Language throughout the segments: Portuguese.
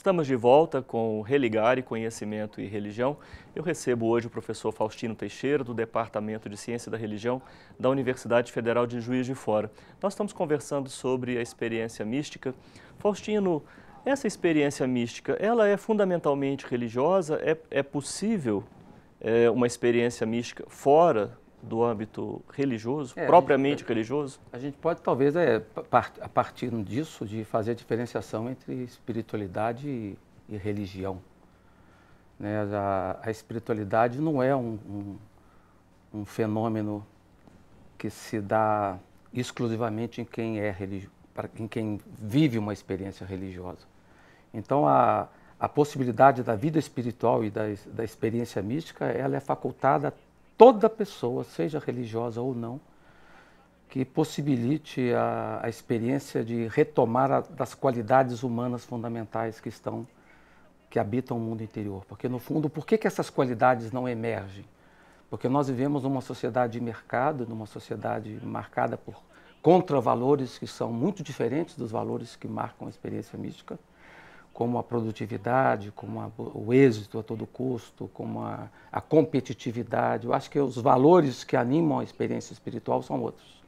Estamos de volta com Religare, Conhecimento e Religião. Eu recebo hoje o professor Faustino Teixeira, do Departamento de Ciência da Religião da Universidade Federal de Juiz de Fora. Nós estamos conversando sobre a experiência mística. Faustino, essa experiência mística, ela é fundamentalmente religiosa? É, é possível é, uma experiência mística fora do âmbito religioso, é, propriamente a gente, religioso? A gente pode, talvez, é, a partir disso, de fazer a diferenciação entre espiritualidade e, e religião. Né? A, a, espiritualidade não é um, um, um, fenômeno que se dá exclusivamente em quem é religioso, em quem vive uma experiência religiosa. Então, a, a possibilidade da vida espiritual e da, da experiência mística, ela é facultada toda pessoa, seja religiosa ou não, que possibilite a, a experiência de retomar a, das qualidades humanas fundamentais que estão que habitam o mundo interior. Porque no fundo, por que, que essas qualidades não emergem? Porque nós vivemos numa sociedade de mercado, numa sociedade marcada por contravalores que são muito diferentes dos valores que marcam a experiência mística como a produtividade, como a, o êxito a todo custo, como a, a, competitividade. Eu acho que os valores que animam a experiência espiritual são outros.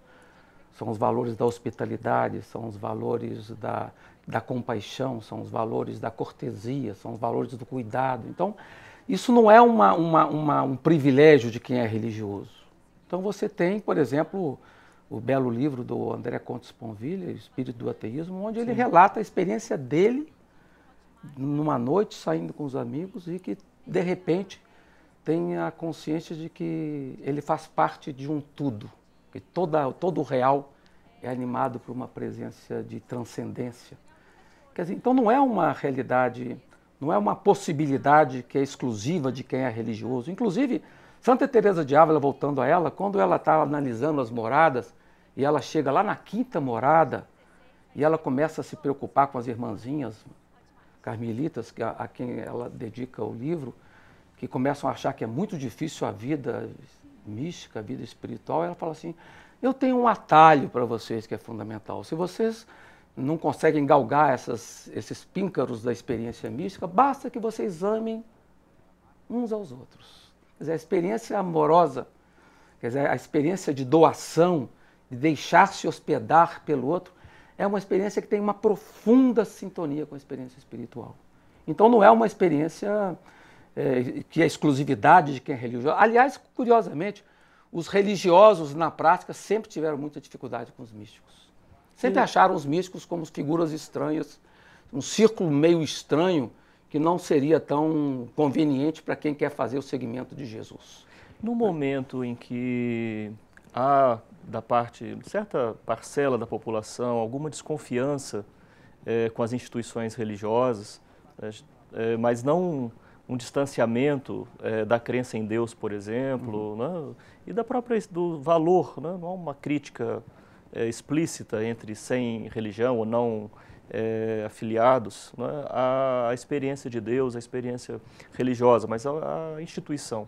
São os valores da hospitalidade, são os valores da, da compaixão, são os valores da cortesia, são os valores do cuidado. Então, isso não é uma, uma, uma, um privilégio de quem é religioso. Então, você tem, por exemplo, o belo livro do André Conte Sponville, Espírito do Ateísmo, onde Sim. ele relata a experiência dele numa noite saindo com os amigos e que de repente tem a consciência de que ele faz parte de um tudo, que toda, todo o real é animado por uma presença de transcendência. Quer dizer, então não é uma realidade, não é uma possibilidade que é exclusiva de quem é religioso. Inclusive, Santa Teresa de Ávila, voltando a ela, quando ela está analisando as moradas e ela chega lá na quinta morada e ela começa a se preocupar com as irmãzinhas carmelitas, a, a quem ela dedica o livro, que começam a achar que é muito difícil a vida mística, a vida espiritual, ela fala assim: eu tenho um atalho para vocês que é fundamental. Se vocês não conseguem galgar essas, esses píncaros da experiência mística, basta que vocês amem uns aos outros. Quer dizer, a experiência amorosa, quer dizer, a experiência de doação, de deixar-se hospedar pelo outro, é uma experiência que tem uma profunda sintonia com a experiência espiritual. Então não é uma experiência é, que é exclusividade de quem é religioso. Aliás, curiosamente, os religiosos na prática sempre tiveram muita dificuldade com os místicos. Sempre Sim. acharam os místicos como figuras estranhas, um círculo meio estranho que não seria tão conveniente para quem quer fazer o seguimento de Jesus. No momento em que há da parte de certa parcela da população alguma desconfiança é, com as instituições religiosas, é, mas não um distanciamento é, da crença em Deus, por exemplo, uhum. né? e da própria do valor, né? não há uma crítica explícita entre sem religião ou não afiliados né? à experiência de Deus, à experiência religiosa, mas à, à instituição.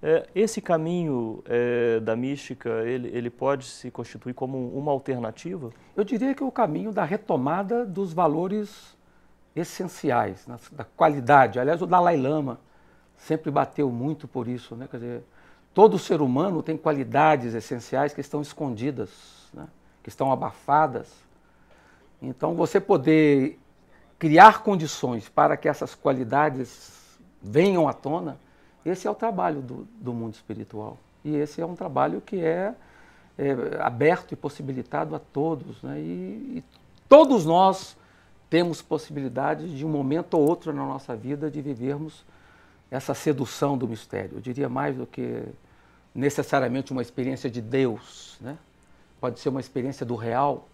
É, esse caminho é, da mística, ele, ele pode se constituir como uma alternativa? Eu diria que é o caminho da retomada dos valores essenciais, da qualidade. Aliás, o Dalai Lama sempre bateu muito por isso. Né? Quer dizer, todo ser humano tem qualidades essenciais que estão escondidas, né? que estão abafadas. Então, você poder criar condições para que essas qualidades venham à tona esse é o trabalho do, do mundo espiritual. E esse é um trabalho que é, é aberto e possibilitado a todos. Né? E, e, todos nós temos possibilidade de um momento ou outro na nossa vida de vivermos essa sedução do mistério. Eu diria mais do que necessariamente uma experiência de Deus. Né? Pode ser uma experiência do real,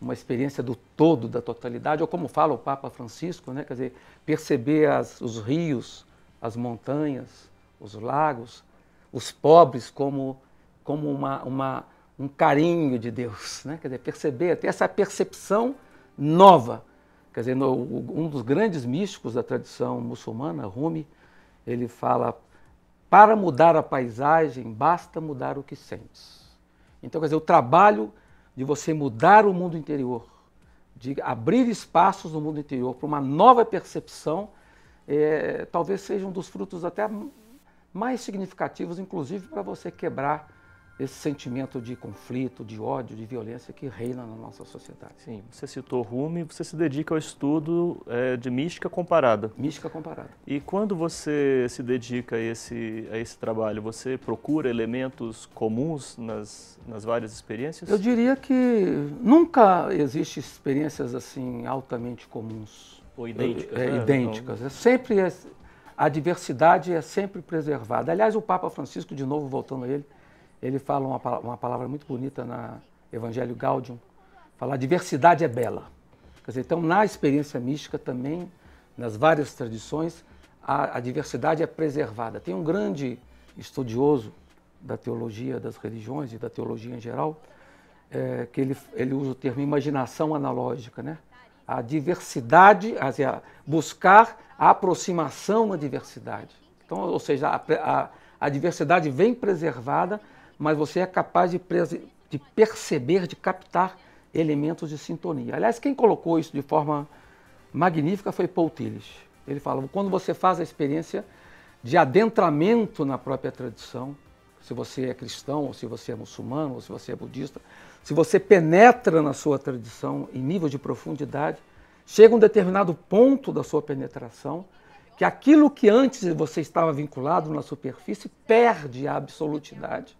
uma experiência do todo, da totalidade, ou como fala o Papa Francisco, né? quer dizer, perceber as, os rios, as montanhas, os lagos, os pobres como, como uma, uma, um carinho de Deus. Né? Quer dizer, perceber, ter essa percepção nova. Quer dizer, no, um dos grandes místicos da tradição muçulmana, Rumi, ele fala: para mudar a paisagem, basta mudar o que sentes. Então, quer dizer, o trabalho de você mudar o mundo interior, de abrir espaços no mundo interior para uma nova percepção, é, talvez seja um dos frutos até mais significativos, inclusive para você quebrar esse sentimento de conflito, de ódio, de violência que reina na nossa sociedade. Sim, você citou Rumi, você se dedica ao estudo é, de mística comparada. Mística comparada. E quando você se dedica a esse, a esse trabalho, você procura elementos comuns nas, nas várias experiências? Eu diria que nunca existe experiências assim altamente comuns. Ou idênticas. É, né? idênticas. É sempre é, a diversidade é sempre preservada. Aliás, o Papa Francisco, de novo voltando a ele, ele fala uma, uma palavra muito bonita na Evangelho Gaudium, fala a diversidade é bela. Quer dizer, então, na experiência mística também, nas várias tradições, a, a diversidade é preservada. Tem um grande estudioso da teologia das religiões e da teologia em geral, é, que ele, ele usa o termo imaginação analógica, né? A diversidade, buscar a aproximação na diversidade. Então, ou seja, a, a, a diversidade vem preservada mas você é capaz de, de perceber, de captar elementos de sintonia. Aliás, quem colocou isso de forma magnífica foi Paul Tillich. Ele fala, quando você faz a experiência de adentramento na própria tradição, se você é cristão, ou se você é muçulmano, ou se você é budista, se você penetra na sua tradição em nível de profundidade, chega um determinado ponto da sua penetração que aquilo que antes você estava vinculado na superfície perde a absolutidade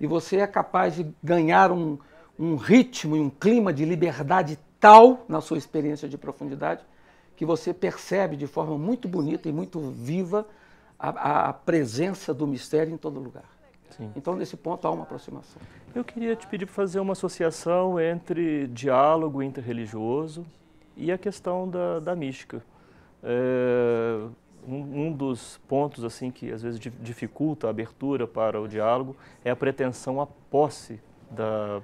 e você é capaz de ganhar um, um ritmo e um clima de liberdade tal na sua experiência de profundidade que você percebe de forma muito bonita e muito viva a, a presença do mistério em todo lugar. Sim. Então, nesse ponto, há uma aproximação. Eu queria te pedir para fazer uma associação entre diálogo interreligioso e a questão da, da mística. É, um, um, dos pontos assim que às vezes dificulta a abertura para o diálogo é a pretensão à posse da,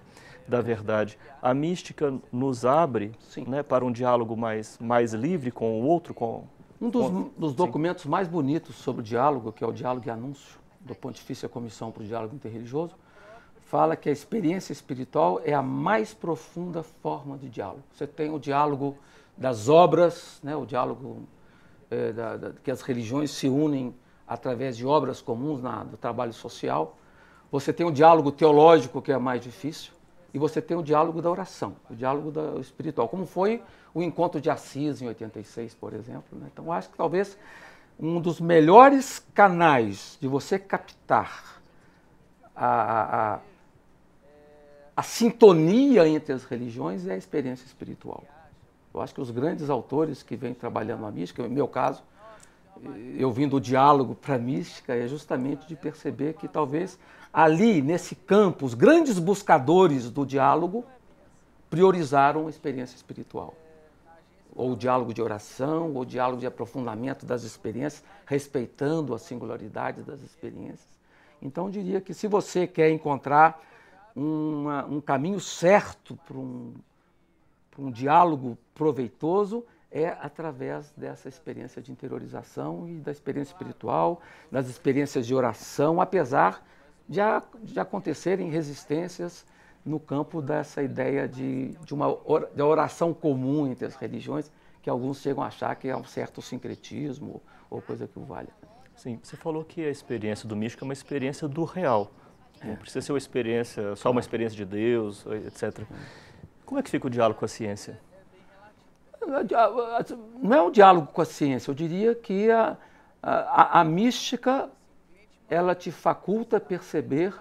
da verdade. A mística nos abre né, para um diálogo mais, mais livre com o outro. Com, um dos, com, dos documentos mais bonitos sobre o diálogo, que é o Diálogo e Anúncio, do Pontifícia Comissão para o Diálogo Interreligioso, fala que a experiência espiritual é a mais profunda forma de diálogo. Você tem o diálogo das obras, né, o diálogo é, da, da, que as religiões se unem através de obras comuns na, do trabalho social. Você tem o diálogo teológico, que é mais difícil, e você tem o diálogo da oração, o diálogo da, espiritual, como foi o encontro de Assis em 86, por exemplo. Né? Então, acho que talvez um dos melhores canais de você captar a, a, a sintonia entre as religiões é a experiência espiritual. Eu acho que os grandes autores que vêm trabalhando a mística, no meu caso, eu vim do diálogo para a mística, é justamente de perceber que talvez ali, nesse campo, os grandes buscadores do diálogo priorizaram a experiência espiritual. Ou diálogo de oração, ou diálogo de aprofundamento das experiências, respeitando a singularidade das experiências. Então, eu diria que se você quer encontrar uma, um caminho certo para um, um diálogo proveitoso é através dessa experiência de interiorização e da experiência espiritual, das experiências de oração, apesar de, de acontecerem resistências no campo dessa ideia de, de uma de oração comum entre as religiões, que alguns chegam a achar que é um certo sincretismo ou coisa que o valha. Sim, você falou que a experiência do místico é uma experiência do real. É. Não precisa ser uma experiência, só uma experiência de Deus, etc. Como é que fica o diálogo com a ciência? Não é um diálogo com a ciência, eu diria que a, a, a mística ela te faculta perceber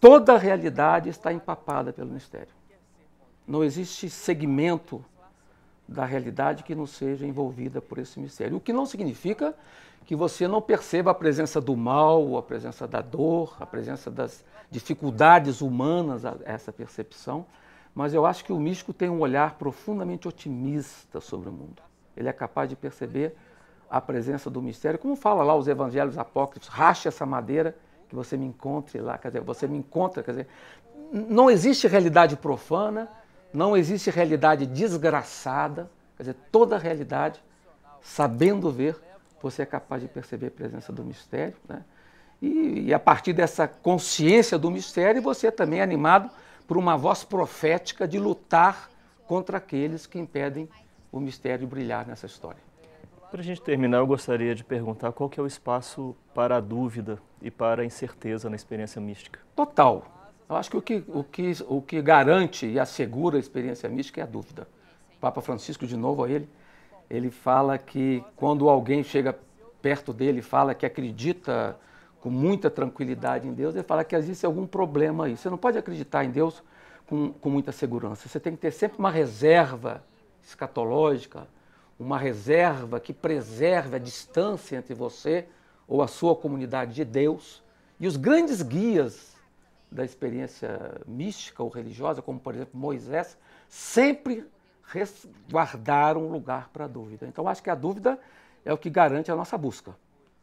toda a realidade está empapada pelo mistério. Não existe segmento da realidade que não seja envolvida por esse mistério. O que não significa que você não perceba a presença do mal, a presença da dor, a presença das dificuldades humanas essa percepção mas eu acho que o místico tem um olhar profundamente otimista sobre o mundo. Ele é capaz de perceber a presença do mistério, como fala lá os evangelhos apócrifos, rache essa madeira que você me encontre lá, quer dizer, você me encontra, quer dizer, não existe realidade profana, não existe realidade desgraçada, quer dizer, toda realidade, sabendo ver, você é capaz de perceber a presença do mistério, né? E, e a partir dessa consciência do mistério, você é também animado por uma voz profética de lutar contra aqueles que impedem o mistério brilhar nessa história. Para a gente terminar, eu gostaria de perguntar qual que é o espaço para a dúvida e para a incerteza na experiência mística. Total. Eu acho que o que, o que, o que garante e assegura a experiência mística é a dúvida. O Papa Francisco, de novo ele, ele fala que quando alguém chega perto dele fala que acredita com muita tranquilidade em Deus, ele fala que existe algum problema aí. Você não pode acreditar em Deus com, com muita segurança. Você tem que ter sempre uma reserva escatológica, uma reserva que preserve a distância entre você ou a sua comunidade de Deus. E os grandes guias da experiência mística ou religiosa, como por exemplo Moisés, sempre resguardaram um lugar para a dúvida. Então acho que a dúvida é o que garante a nossa busca.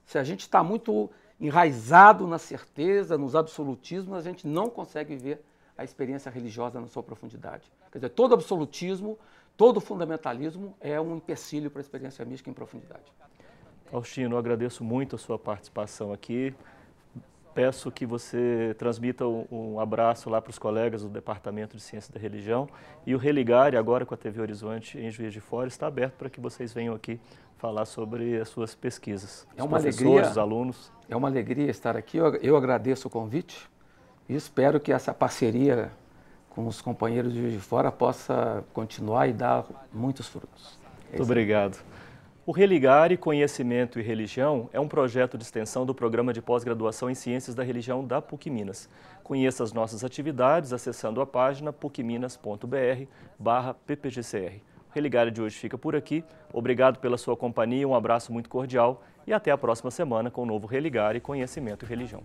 Se a gente está muito enraizado na certeza, nos absolutismos, a gente não consegue ver a experiência religiosa na sua profundidade. Quer dizer, todo absolutismo todo fundamentalismo é um empecilho para a experiência mística em profundidade. Faustino, agradeço muito a sua participação aqui. Peço que você transmita um, abraço lá para os colegas do Departamento de Ciência da Religião. E o Religare, agora com a TV Horizonte em Juiz de Fora, está aberto para que vocês venham aqui falar sobre as suas pesquisas. É uma alegria, os alunos. É uma alegria estar aqui. Eu, eu agradeço o convite e espero que essa parceria com os companheiros de Fora possa continuar e dar muitos frutos. Muito obrigado. O Religare Conhecimento e Religião é um projeto de extensão do programa de pós-graduação em Ciências da Religião da PUC Minas. Conheça as nossas atividades acessando a página pucminas.br barra ppgcr. O Religare de hoje fica por aqui. Obrigado pela sua companhia, um abraço muito cordial e até a próxima semana com o novo Religare Conhecimento e Religião.